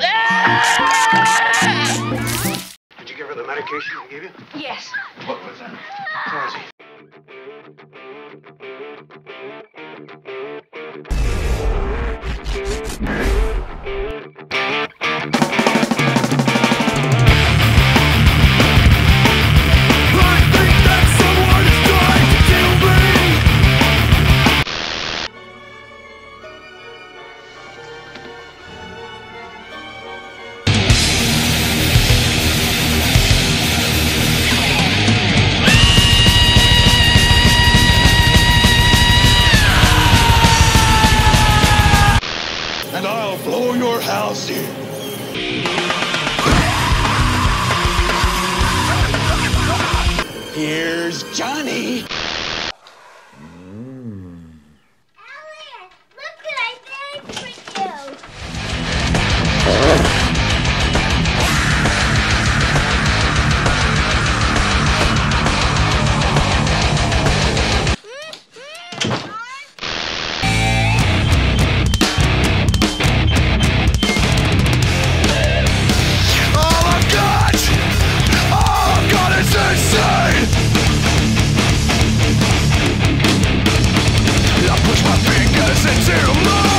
Ah! Did you give her the medication I gave you? Yes. What was that? Rosie. And I'll blow your house in. Here's Johnny. Look what I made for you. Push my fingers into mine